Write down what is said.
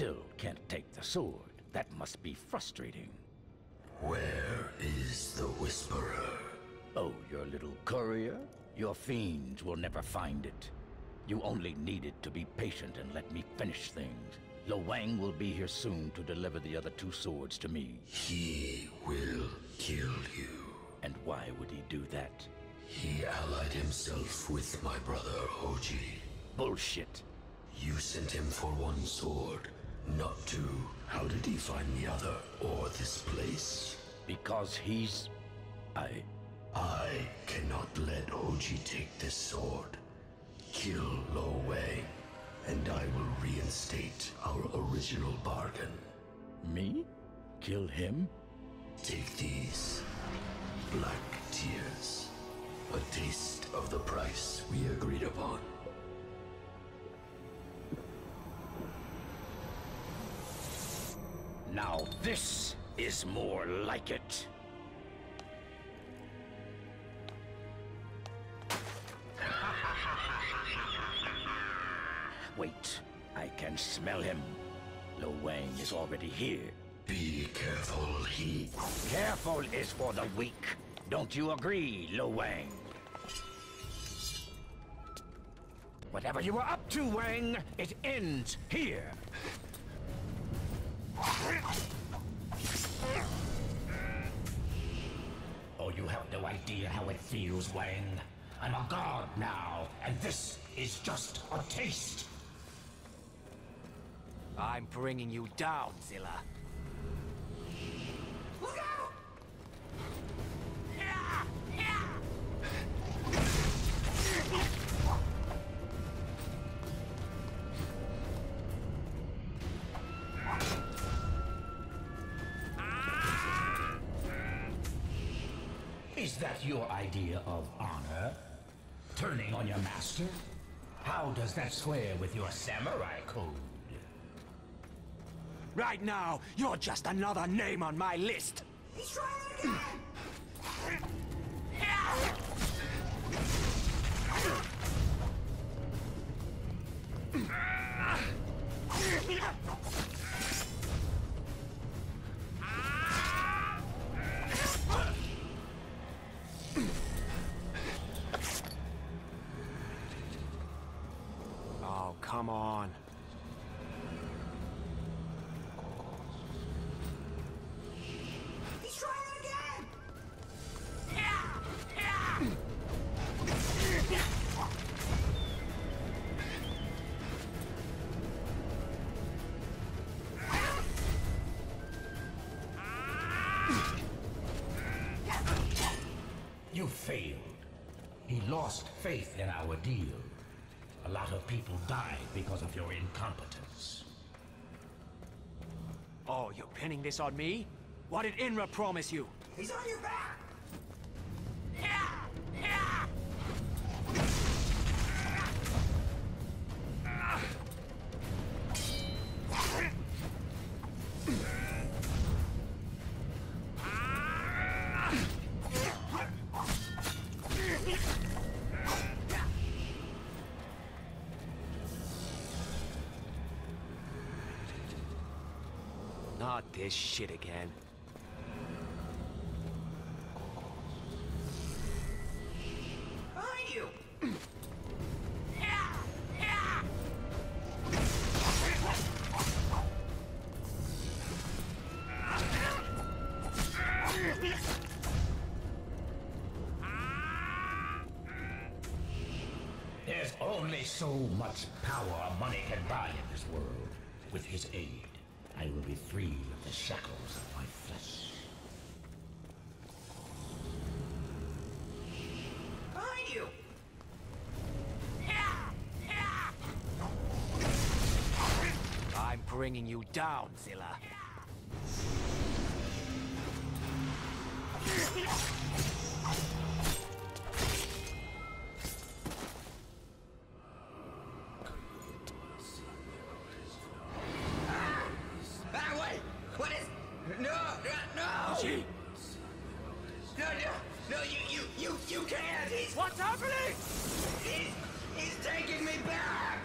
still can't take the sword. That must be frustrating. Where is the Whisperer? Oh, your little courier? Your fiends will never find it. You only needed to be patient and let me finish things. Lo Wang will be here soon to deliver the other two swords to me. He will kill you. And why would he do that? He allied himself with my brother Hoji. Bullshit. You sent him for one sword, not two. How did he find the other, or this place? Because he's... I... I cannot let Hoji take this sword. Kill Lo Wang, and I will reinstate our original bargain. Me? Kill him? Take these. Black tears. A taste of the price we agreed upon. This is more like it. Wait, I can smell him. Lo Wang is already here. Be careful, he... Careful is for the weak. Don't you agree, Lo Wang? Whatever you were up to, Wang, it ends here. Idea how it feels, Wang. I'm a god now, and this is just a taste. I'm bringing you down, Zilla. Is that your idea of honor? Turning on your master? How does that square with your samurai code? Right now, you're just another name on my list. He's trying again! Lost faith in our deal. A lot of people died because of your incompetence. Oh, you're pinning this on me? What did Enra promise you? He's on your back! Not this shit again. Behind you! There's only so much power money can buy in this world. With his aid, I will be free of the shackles of my flesh. Behind you! I'm bringing you down, Zilla. No, no, no! She... No, no, no, you, you, you, you can't! He's... What's happening? He's, he's taking me back!